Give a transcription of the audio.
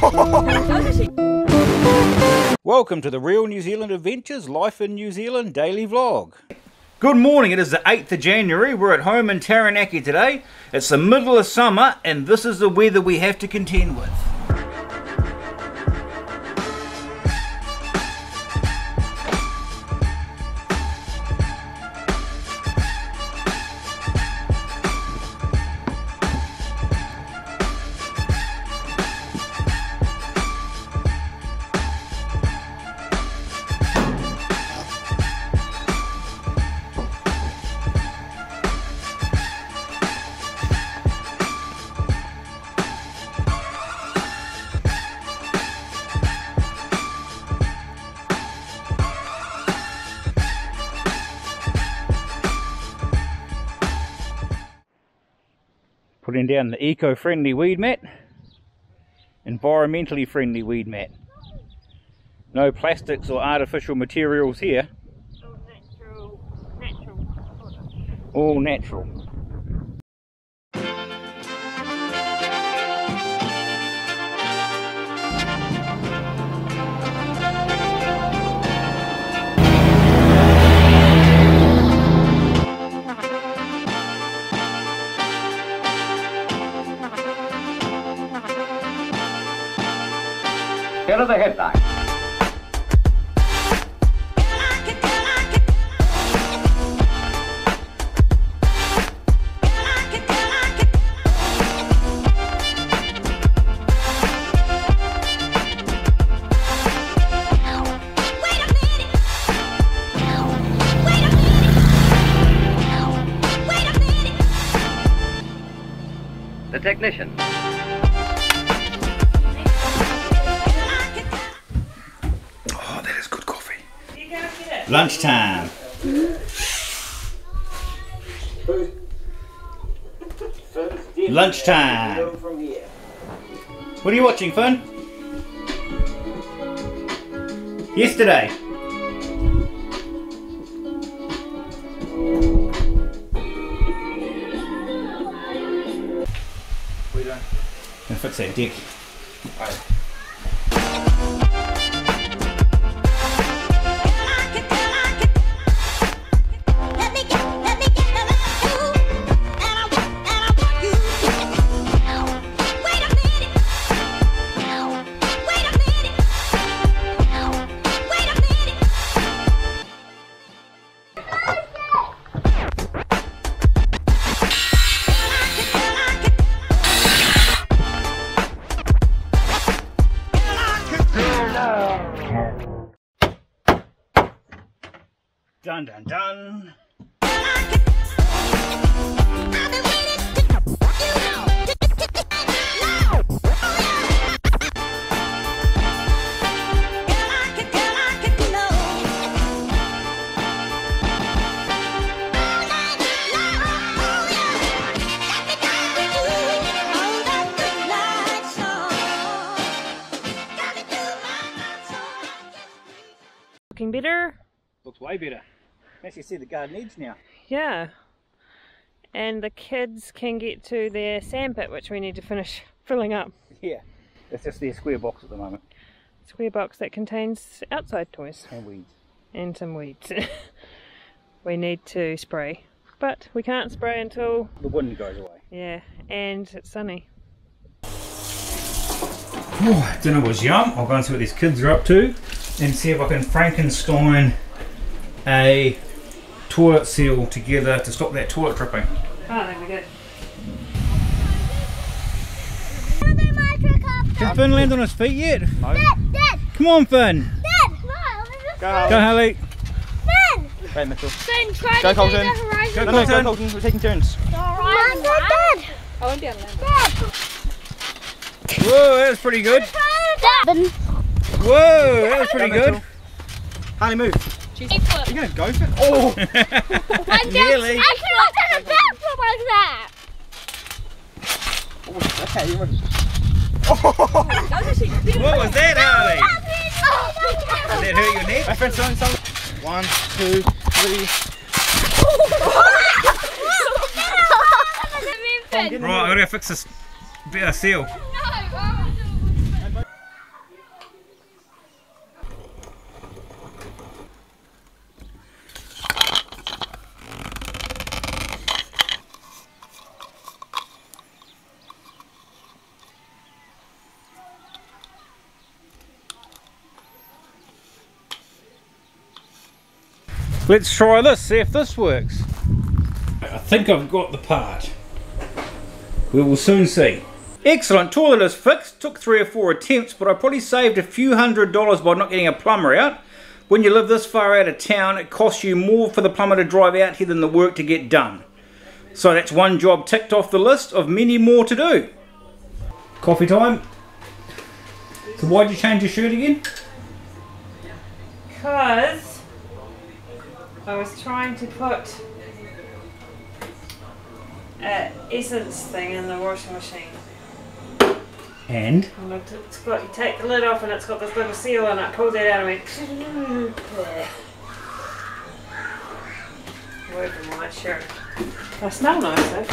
Welcome to the Real New Zealand Adventures Life in New Zealand daily vlog. Good morning, it is the 8th of January. We're at home in Taranaki today. It's the middle of summer and this is the weather we have to contend with. Putting down the eco-friendly weed mat, environmentally friendly weed mat. No plastics or artificial materials here, natural, natural all natural. Here are the headlines. The technician. Lunchtime. Lunchtime. What are you watching, Finn? Yesterday. Gonna fix that deck. Dun dun dun. Looking better? Looks way better. Actually see the garden edge now. Yeah. And the kids can get to their sandpit, which we need to finish filling up. Yeah. It's just their square box at the moment. Square box that contains outside toys And weeds. and some weeds. we need to spray, but we can't spray until, The wind goes away. yeah, and it's sunny. Oh, dinner was yum. I'll go and see what these kids are up to and see if I can Frankenstein a toilet seal together to stop that toilet dripping. Oh, there we go. Can Finn land on his feet yet? No. Dad, Come on, Finn. Dad, no, Go, Harley. Go, Haley. Finn. Okay, Mitchell. Finn, try Go, to Colton. see the horizon. No, no, go, Colton. We're taking turns. Horizon. Dad, I won't be able to land. Dad, Whoa, that was pretty good. Dad. Whoa, that was pretty Go, good. Mitchell. Harley, move. Flip. You're going to go for it. Oh! I just, Nearly. I cannot done a backflip like that. oh okay, you're running. What was that, Harley? Oh Did god. that hurt your neck? My friend, son, son. One, two, three. Finn. Right, I gotta fix this bit of seal. No. Let's try this, see if this works. I think I've got the part. We will soon see. Excellent, toilet is fixed. Took three or four attempts, but I probably saved a few hundred dollars by not getting a plumber out. When you live this far out of town, it costs you more for the plumber to drive out here than the work to get done. So that's one job ticked off the list of many more to do. Coffee time. So why'd you change your shirt again? Because I was trying to put a essence thing in the washing machine. And? And it- it's got you take the lid off and it's got this little seal and I pulled that out and went away from my shirt. I smell nice though.